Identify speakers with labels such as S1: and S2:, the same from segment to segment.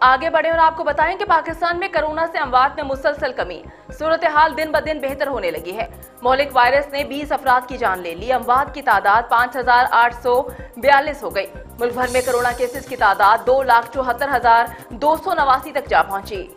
S1: आगे बढ़े और आपको बताएँ कि पाकिस्तान में कोरोना से अमवात में मुसलसल कमी। सूरत हाल दिन ब दिन बेहतर होने लगी है। मौलिक वायरस ने 20 अफराद की जान ले ली। अमवात की तादाद पाँच हज़ार आठ सौ बयालीस हो गई। मुल्क भर में कोरोना केसेस की तादाद दो लाख चौहत्तर हज़ार दो सौ नवासी तक जा पहुँची।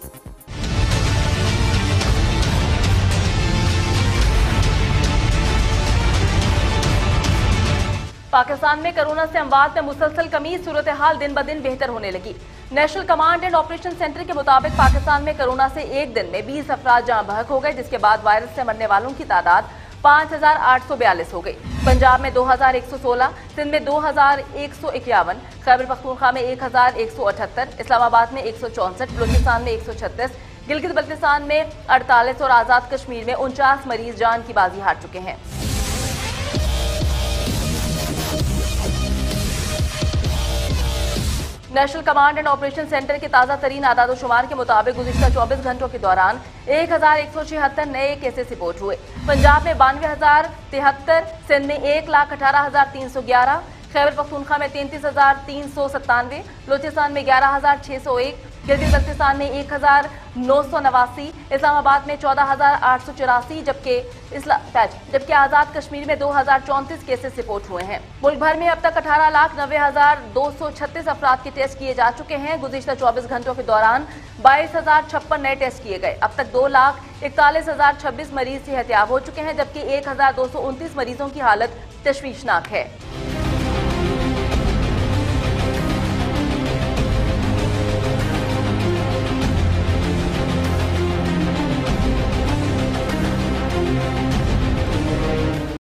S1: पाकिस्तान में कोरोना से अमवात में मुसलसल कमी सूरत हाल दिन ब दिन बेहतर होने लगी। National command and operation centre के मुताबिक पाकिस्तान में कोरोना से एक दिन में 20 अफराज जहाँ बहक हो गए, जिसके बाद वायरस से मरने वालों की तादाद पाँच हज़ार आठ सौ बयालीस हो गई। पंजाब में दो हज़ार एक सौ सोलह, सिंध में दो हज़ार एक सौ इक्यावन, खैबर पख्तूनखा में एक हज़ार एक सौ अठहत्तर, इस्लामाबाद में एक सौ चौंसठ, बलूचिस्तान में एक सौ छत्तीस, गिलगित बल्तिस्तान में अड़तालीस और आज़ाद कश्मीर में उनचास मरीज़ जान की बाजी हार चुके हैं। National command and operation centre के ताज़ा तरीन आदादोशुमार के मुताबिक गुजशत 24 घंटों के दौरान एक हज़ार एक सौ छिहत्तर नए केसेस रिपोर्ट हुए। पंजाब में बानवे हज़ार तिहत्तर, सिंध में एक लाख अठारह हज़ार तीन सौ ग्यारह, खैबर पख्तूनखा में तैंतीस हज़ार तीन सौ सत्तानवे बलोचिस्तान में ग्यारह हज़ार छह सौ एक गिलगित बल्तिस्तान में एक हज़ार नौ सौ नवासी, इस्लामाबाद में चौदह हज़ार आठ सौ चौरासी, जबकि जबकि आज़ाद कश्मीर में दो हज़ार चौंतीस केसेस रिपोर्ट हुए हैं। मुल्क भर में अब तक अठारह लाख नब्बे हज़ार दो सौ छत्तीस अफराद के टेस्ट किए जा चुके हैं। गुजशत चौबीस घंटों के दौरान बाईस हज़ार छप्पन नए टेस्ट किए गए। अब तक दो लाख इकतालीस हज़ार छब्बीस मरीज़ सेहतियाब हो चुके हैं, जबकि एक हज़ार दो सौ उनतीस मरीजों की हालत तशवीशनाक है।